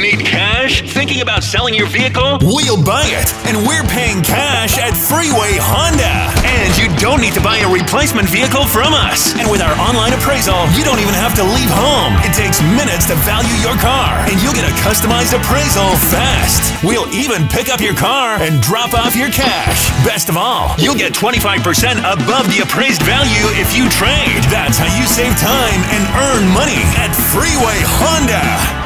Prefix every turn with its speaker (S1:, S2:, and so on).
S1: Need cash? Thinking about selling your vehicle?
S2: We'll buy it, and we're paying cash at Freeway Honda.
S1: And you don't need to buy a replacement vehicle from us.
S2: And with our online appraisal, you don't even have to leave home. It takes minutes to value your car, and you'll get a customized appraisal fast. We'll even pick up your car and drop off your cash. Best of all,
S1: You'll get 25% above the appraised value if you trade.
S2: that's how you save time and earn money at Freeway Honda.